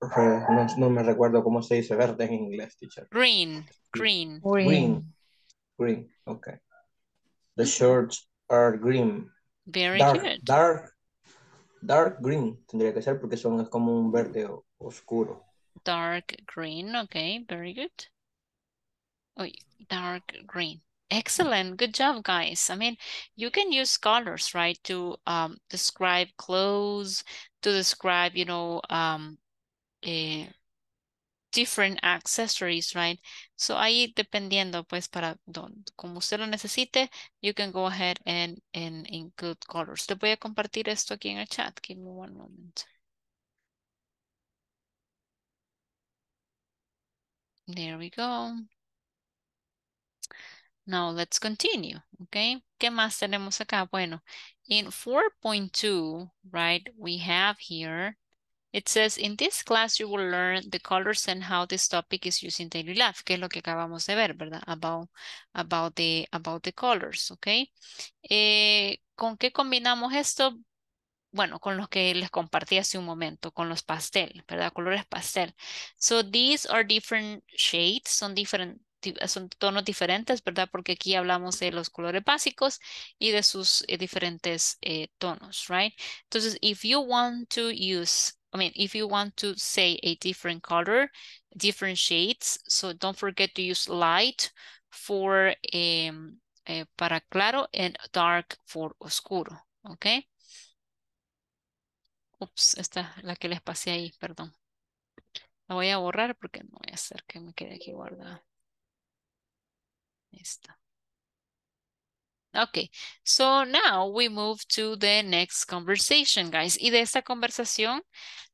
Speaker 2: red, no, no me recuerdo cómo se dice verde en inglés, teacher.
Speaker 1: Green, green.
Speaker 3: Green.
Speaker 2: Green. Green, okay. The shorts are green.
Speaker 1: Very
Speaker 2: Dark,
Speaker 1: good.
Speaker 2: dark, dark green tendría que ser porque son es como un verde oscuro.
Speaker 1: Dark green. Okay, very good. Oh, dark green. Excellent. Good job, guys. I mean, you can use colors, right, to um describe clothes, to describe, you know, um eh, different accessories, right? So ahí dependiendo, pues, para don- como usted lo necesite, you can go ahead and, and include colors. Le voy a compartir esto aquí en el chat. Give me one moment. There we go. Now let's continue, okay? ¿Qué más tenemos acá? Bueno, in 4.2, right, we have here, it says, in this class you will learn the colors and how this topic is used in daily life, que es lo que acabamos de ver, ¿verdad? About, about, the, about the colors, okay? Eh, ¿con qué combinamos esto? Bueno, con los que les compartí hace un momento, con los pastel, ¿verdad? Colores pastel. So these are different shades, son diferentes son tonos diferentes, ¿verdad? Porque aquí hablamos de los colores básicos y de sus eh, diferentes eh, tonos, right? Entonces, if you want to use, I mean, if you want to say a different color, different shades, so don't forget to use light for eh, para claro and dark for oscuro, ¿ok? Ups, esta es la que les pasé ahí, perdón. La voy a borrar porque no voy a hacer que me quede aquí guardada. Esta. Okay, so now we move to the next conversation, guys. Y de esta conversación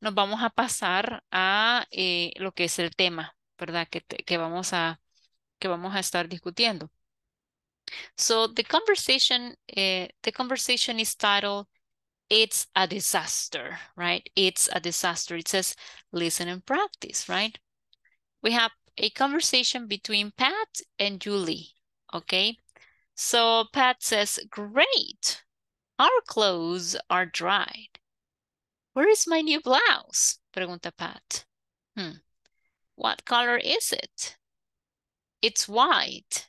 Speaker 1: nos vamos a pasar a eh, lo que es el tema, ¿verdad? Que, que, vamos a, que vamos a estar discutiendo. So the conversation, eh, the conversation is titled, It's a Disaster, right? It's a disaster. It says, listen and practice, right? We have a conversation between Pat and Julie, okay? So Pat says, Great, our clothes are dried. Where is my new blouse? Pregunta Pat. Hmm. What color is it? It's white.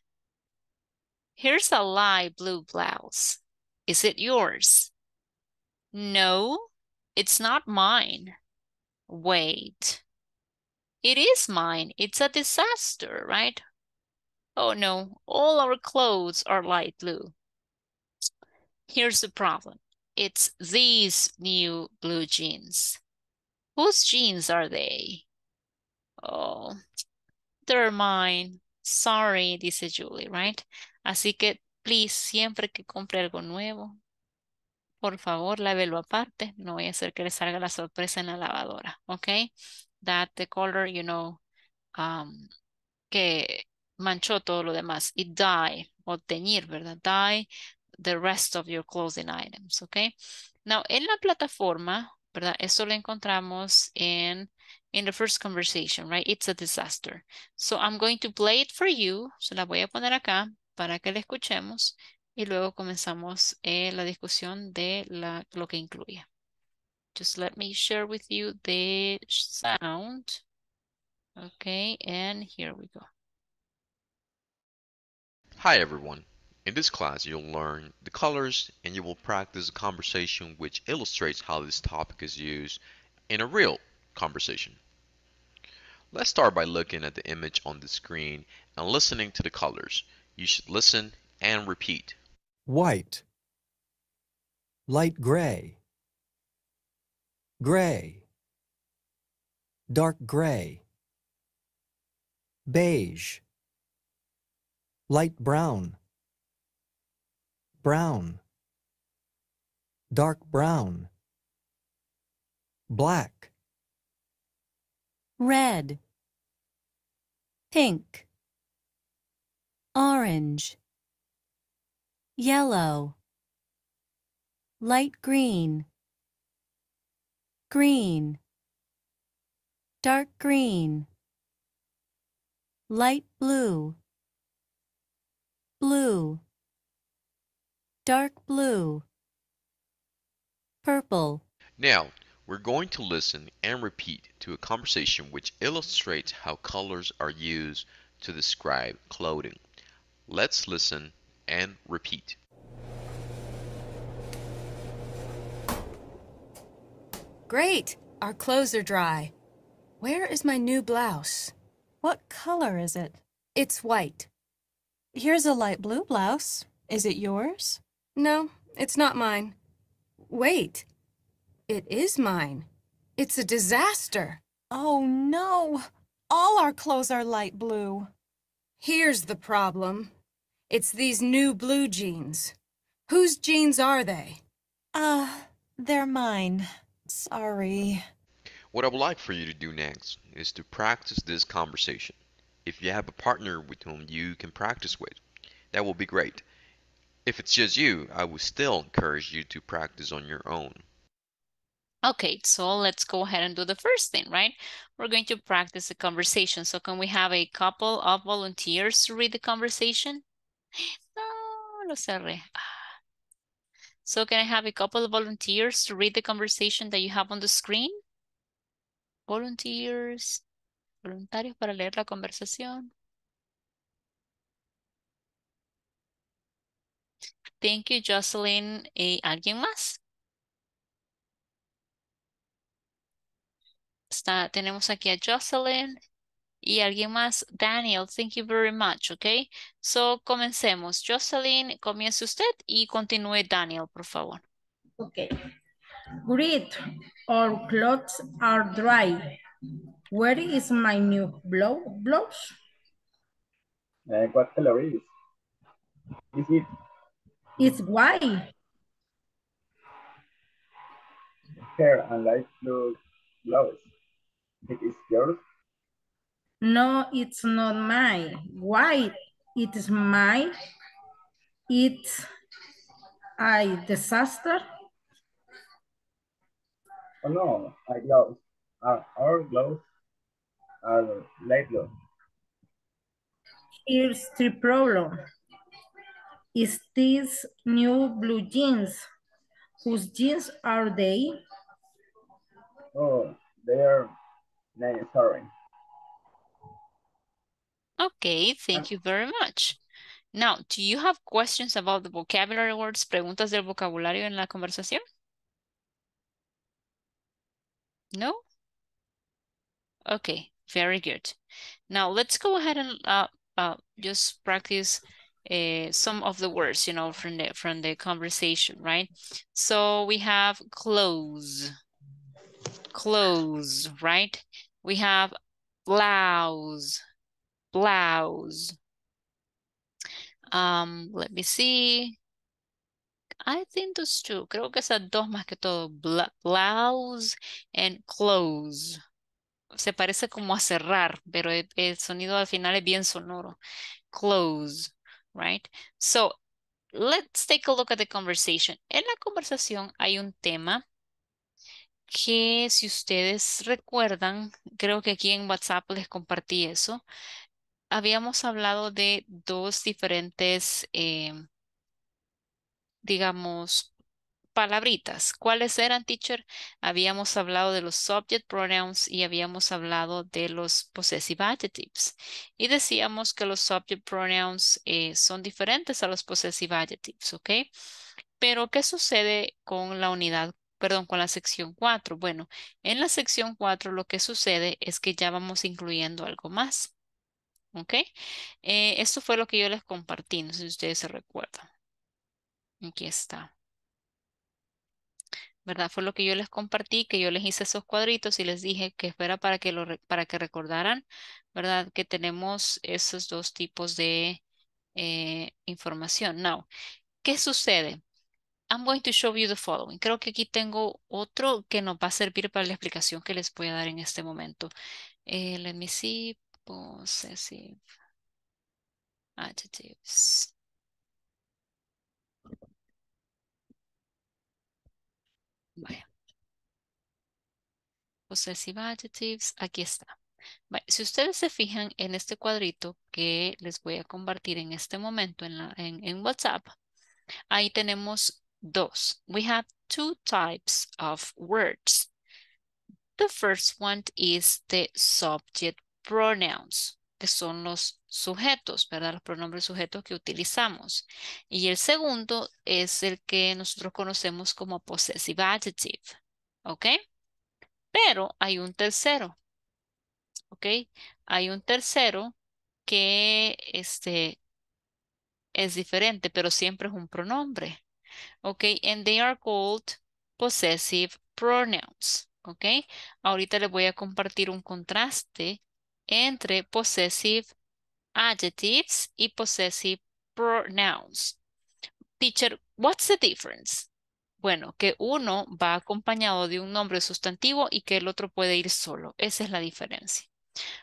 Speaker 1: Here's a light blue blouse. Is it yours? No, it's not mine. wait. It is mine. It's a disaster, right? Oh no, all our clothes are light blue. Here's the problem. It's these new blue jeans. Whose jeans are they? Oh, they're mine. Sorry, dice Julie, right? Así que, please, siempre que compre algo nuevo, por favor, lávelo aparte. No voy a hacer que le salga la sorpresa en la lavadora, okay? That the color, you know, um, que manchó todo lo demás. Y dye, o teñir, ¿verdad? Dye the rest of your clothing items, ¿ok? Now, en la plataforma, ¿verdad? Eso lo encontramos en in the first conversation, right? It's a disaster. So I'm going to play it for you. Se la voy a poner acá para que la escuchemos y luego comenzamos eh, la discusión de la, lo que incluye. Just let me share with you the sound. Okay, and here we go.
Speaker 8: Hi everyone. In this class, you'll learn the colors and you will practice a conversation which illustrates how this topic is used in a real conversation. Let's start by looking at the image on the screen and listening to the colors. You should listen and repeat.
Speaker 9: white, light gray, gray, dark gray, beige, light brown, brown, dark brown, black,
Speaker 10: red, pink, orange, yellow, light green, green, dark green, light blue, blue, dark blue, purple.
Speaker 8: Now, we're going to listen and repeat to a conversation which illustrates how colors are used to describe clothing. Let's listen and repeat.
Speaker 10: Great! Our clothes are dry. Where is my new blouse?
Speaker 11: What color is it?
Speaker 10: It's white.
Speaker 11: Here's a light blue blouse. Is it yours?
Speaker 10: No, it's not mine. Wait. It is mine. It's a disaster.
Speaker 11: Oh no! All our clothes are light blue.
Speaker 10: Here's the problem. It's these new blue jeans. Whose jeans are they?
Speaker 11: Uh, they're mine. Sorry.
Speaker 8: What I would like for you to do next is to practice this conversation. If you have a partner with whom you can practice with, that will be great. If it's just you, I would still encourage you to practice on your own.
Speaker 1: Okay, so let's go ahead and do the first thing, right? We're going to practice the conversation. So can we have a couple of volunteers to read the conversation? No, cerré. Ah. So can I have a couple of volunteers to read the conversation that you have on the screen? Volunteers, voluntarios para leer la conversación. Thank you, Jocelyn. Eh, ¿Alguien más? Está, tenemos aquí a Jocelyn y alguien más. Daniel, thank you very much, okay? So, comencemos. Jocelyn, comience usted y continúe Daniel, por favor.
Speaker 12: Okay. Great. Our clothes are dry. Where is my new blow blouse?
Speaker 7: Uh, what color is? Is it
Speaker 12: It's white.
Speaker 7: hair and light blue blouse? It is yours?
Speaker 12: No, it's not mine. White. It is mine. It's a disaster.
Speaker 7: Oh no, my gloves. Uh, our, our gloves are light blue.
Speaker 12: Here's the problem. Is these new blue jeans? Whose jeans are they?
Speaker 7: Oh, they are nice, sorry.
Speaker 1: Okay, thank you very much. Now, do you have questions about the vocabulary words? ¿Preguntas del vocabulario en la conversación? No? Okay, very good. Now let's go ahead and uh, uh, just practice uh, some of the words, you know, from the from the conversation, right? So we have clothes, clothes, right? We have blouse, blouse. Um, let me see. I think those two. Creo que esas dos más que todo. Blouse and clothes. Se parece como a cerrar, pero el, el sonido al final es bien sonoro. Close, right? So, let's take a look at the conversation. En la conversación hay un tema que si ustedes recuerdan, creo que aquí en WhatsApp les compartí eso. Habíamos hablado de dos diferentes, eh, digamos, palabritas. ¿Cuáles eran, teacher? Habíamos hablado de los subject pronouns y habíamos hablado de los possessive adjectives. Y decíamos que los subject pronouns eh, son diferentes a los possessive adjectives, ¿ok? Pero, ¿qué sucede con la unidad, perdón, con la sección 4? Bueno, en la sección 4 lo que sucede es que ya vamos incluyendo algo más. ¿Ok? Eh, esto fue lo que yo les compartí, no sé si ustedes se recuerdan. Aquí está. ¿Verdad? Fue lo que yo les compartí, que yo les hice esos cuadritos y les dije que fuera para que, lo, para que recordaran, ¿verdad? Que tenemos esos dos tipos de eh, información. Now, ¿qué sucede? I'm going to show you the following. Creo que aquí tengo otro que nos va a servir para la explicación que les voy a dar en este momento. Eh, let me see. Possessive adjectives. Vaya. Possessive adjectives, aquí está. Si ustedes se fijan en este cuadrito que les voy a compartir en este momento en WhatsApp, ahí tenemos dos. We have two types of words. The first one is the subject pronouns, que son los sujetos, ¿verdad? Los pronombres sujetos que utilizamos. Y el segundo es el que nosotros conocemos como possessive adjective, ¿ok? Pero hay un tercero, ¿ok? Hay un tercero que este, es diferente, pero siempre es un pronombre, ¿ok? And they are called possessive pronouns, ¿ok? Ahorita les voy a compartir un contraste entre possessive adjectives y possessive pronouns. Teacher, what's the difference? Bueno, que uno va acompañado de un nombre sustantivo y que el otro puede ir solo. Esa es la diferencia.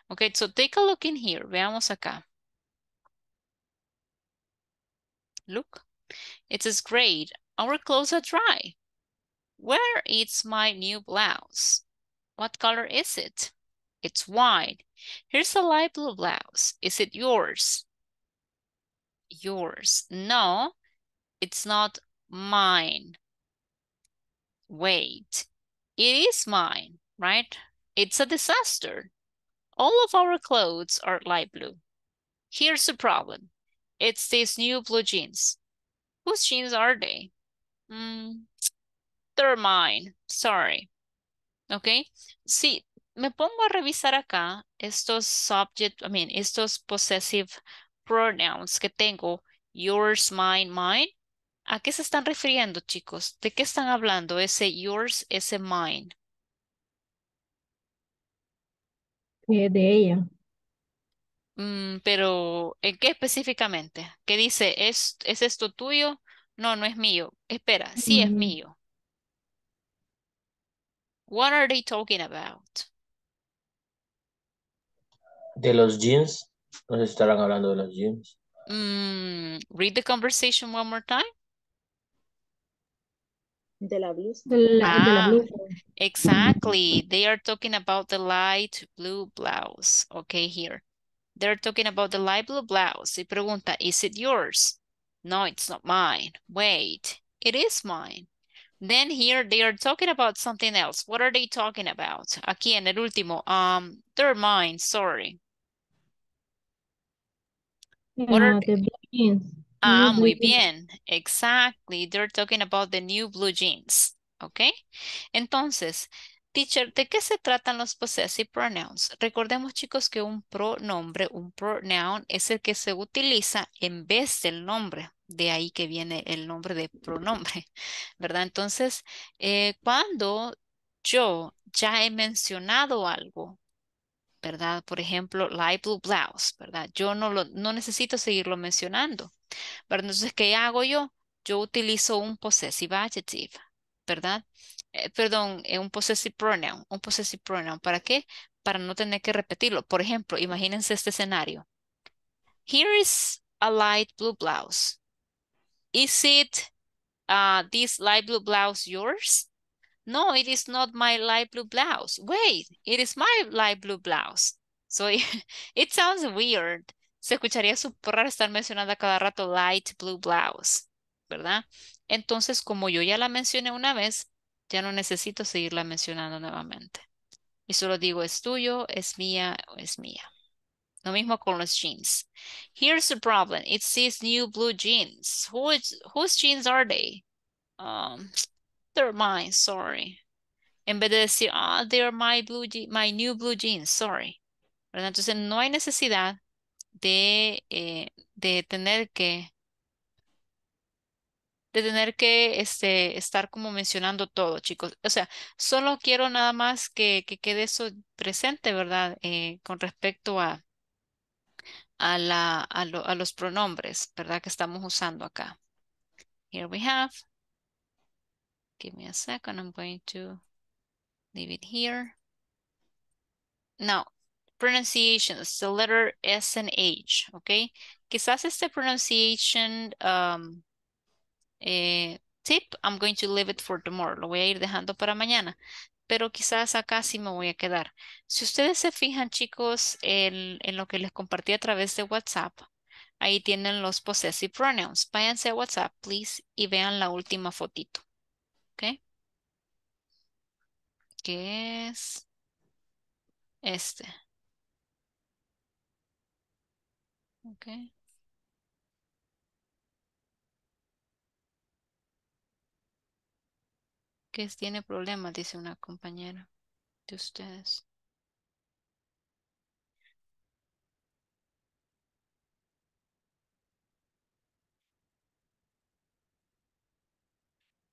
Speaker 1: Ok, so take a look in here. Veamos acá. Look. It says, great. Our clothes are dry. Where is my new blouse? What color is it? It's white. Here's a light blue blouse. Is it yours? Yours. No, it's not mine. Wait, it is mine, right? It's a disaster. All of our clothes are light blue. Here's the problem. It's these new blue jeans. Whose jeans are they? Mm, they're mine. Sorry. Okay. Sí, me pongo a revisar acá estos subject, I mean, estos possessive pronouns que tengo, yours, mine, mine. ¿A qué se están refiriendo, chicos? ¿De qué están hablando ese yours, ese mine?
Speaker 13: Eh, de ella.
Speaker 1: Mm, pero, ¿en qué específicamente? ¿Qué dice? ¿Es, ¿es esto tuyo? No, no es mío. Espera, sí es
Speaker 13: Mm,
Speaker 1: mío. What are they talking about?
Speaker 2: De los jeans, no sé si estarán hablando de los jeans.
Speaker 1: Mm, read the conversation one more time.
Speaker 13: De la blusa. De la, de la
Speaker 1: Ah,
Speaker 13: blusa.
Speaker 1: exactly. They are talking about the light blue blouse. Okay, here. They're talking about the light blue blouse. Y pregunta, is it yours? No, it's not mine. Wait, it is mine. Then here they are talking about something else. What are they talking about? Aquí en el último, um, they're mine, sorry. What are
Speaker 13: Ah, the blue jeans.
Speaker 1: Ah, muy bien. Exactly. They're talking about the new blue jeans. ¿Ok? Entonces, Teacher, ¿de qué se tratan los possessive pronouns? Recordemos, chicos, que un pronombre, un pronoun, es el que se utiliza en vez del nombre. De ahí que viene el nombre de pronombre, ¿verdad? Entonces, eh, cuando yo ya he mencionado algo, ¿verdad? Por ejemplo, light blue blouse, ¿verdad? Yo no, lo, no necesito seguirlo mencionando, ¿verdad? Entonces, ¿qué hago yo? Yo utilizo un possessive adjective, ¿verdad? Eh, perdón, eh, un possessive pronoun, un possessive pronoun. ¿Para qué? Para no tener que repetirlo. Por ejemplo, imagínense este escenario. Here is a light blue blouse. Is it uh, this light blue blouse yours? No, it is not my light blue blouse. Wait, it is my light blue blouse. So it, sounds weird. Se escucharía súper raro estar mencionando a cada rato light blue blouse, ¿verdad? Entonces, como yo ya la mencioné una vez, ya no necesito seguirla mencionando nuevamente. Y solo digo es tuyo, es mía o es mía. Lo mismo con los jeans. Here's the problem. It says new blue jeans. Whose jeans are they? Um, they're mine, sorry. En vez de decir, ah, they're my blue my new blue jeans, sorry. Entonces no hay necesidad de, eh, de tener que de tener que este, estar como mencionando todo, chicos. O sea, solo quiero nada más que, que quede eso presente, ¿verdad? Eh, con respecto a, a, la, a, a los pronombres, ¿verdad? Que estamos usando acá. Here we have. Give me a second. I'm going to leave it here. Now, pronunciations, the letter S and H, ¿ok? Quizás este pronunciation um, eh, tip, I'm going to leave it for tomorrow. Lo voy a ir dejando para mañana. Pero quizás acá sí me voy a quedar. Si ustedes se fijan, chicos, en lo que les compartí a través de WhatsApp, ahí tienen los possessive pronouns. Váyanse a WhatsApp, please, y vean la última fotito. ¿Ok? ¿Qué es este? Ok. que tiene problemas, dice una compañera de ustedes.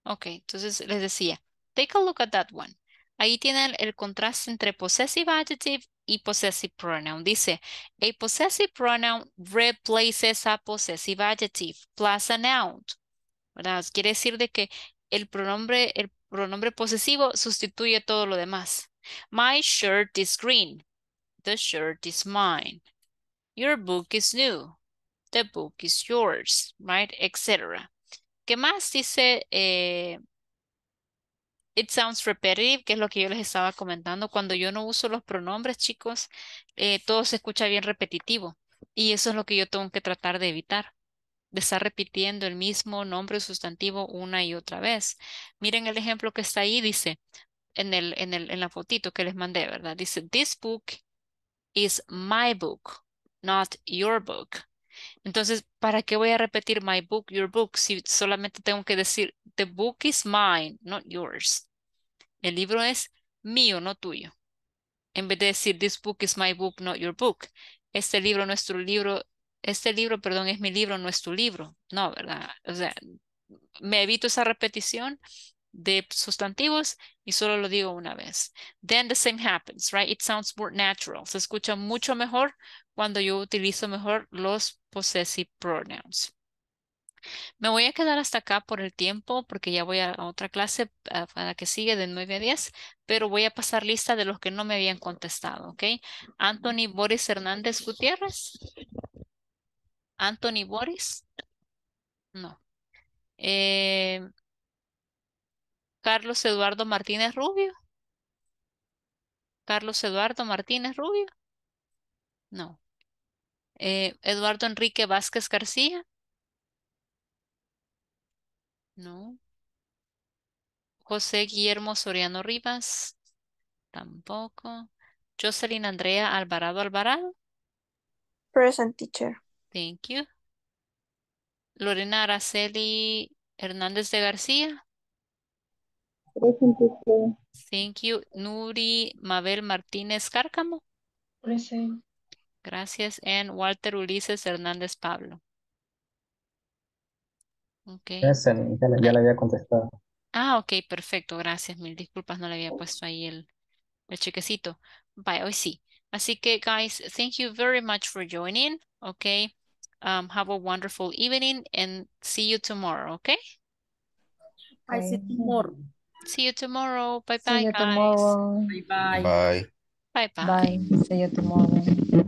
Speaker 1: Ok, entonces les decía, take a look at that one. Ahí tienen el contraste entre possessive adjective y possessive pronoun. Dice, a possessive pronoun replaces a possessive adjective plus a noun. ¿Verdad? Quiere decir de que el pronombre, el pronombre posesivo sustituye todo lo demás. My shirt is green. The shirt is mine. Your book is new. The book is yours, right? Etc. ¿Qué más dice? Eh, it sounds repetitive, que es lo que yo les estaba comentando. Cuando yo no uso los pronombres, chicos, eh, todo se escucha bien repetitivo. Y eso es lo que yo tengo que tratar de evitar de estar repitiendo el mismo nombre sustantivo una y otra vez. Miren el ejemplo que está ahí, dice, en, el, en, el, en la fotito que les mandé, ¿verdad? Dice, this book is my book, not your book. Entonces, ¿para qué voy a repetir my book, your book, si solamente tengo que decir, the book is mine, not yours? El libro es mío, no tuyo. En vez de decir, this book is my book, not your book. Este libro, nuestro libro, este libro, perdón, es mi libro, no es tu libro. No, ¿verdad? O sea, me evito esa repetición de sustantivos y solo lo digo una vez. Then the same happens, right? It sounds more natural. Se escucha mucho mejor cuando yo utilizo mejor los possessive pronouns. Me voy a quedar hasta acá por el tiempo porque ya voy a, otra clase a, la que sigue de 9 a 10, pero voy a pasar lista de los que no me habían contestado, ¿ok? Anthony Boris Hernández Gutiérrez. Anthony Boris. No. Eh, Carlos Eduardo Martínez Rubio. Carlos Eduardo Martínez Rubio. No. Eh, Eduardo Enrique Vázquez García. No. José Guillermo Soriano Rivas. Tampoco. Jocelyn Andrea Alvarado Alvarado.
Speaker 14: Present teacher.
Speaker 1: Thank you. Lorena Araceli Hernández de García.
Speaker 13: Present teacher.
Speaker 1: Thank you. Nuri Mabel Martínez Cárcamo.
Speaker 13: Present.
Speaker 1: Gracias. And Walter Ulises Hernández Pablo. Ok.
Speaker 4: Present, ya, le- ya le había contestado.
Speaker 1: Ah, ok, perfecto. Gracias. Mil disculpas, no le había puesto ahí el, el chequecito. Vaya, hoy sí. Así que, guys, thank you very much for joining. Okay. Um, have a wonderful evening and see you tomorrow. Okay.
Speaker 12: I see tomorrow.
Speaker 1: See you tomorrow. Bye
Speaker 3: See
Speaker 1: bye,
Speaker 3: you
Speaker 1: guys.
Speaker 3: tomorrow.
Speaker 12: Bye.
Speaker 15: Bye.
Speaker 1: Bye bye.
Speaker 3: Bye. See you tomorrow.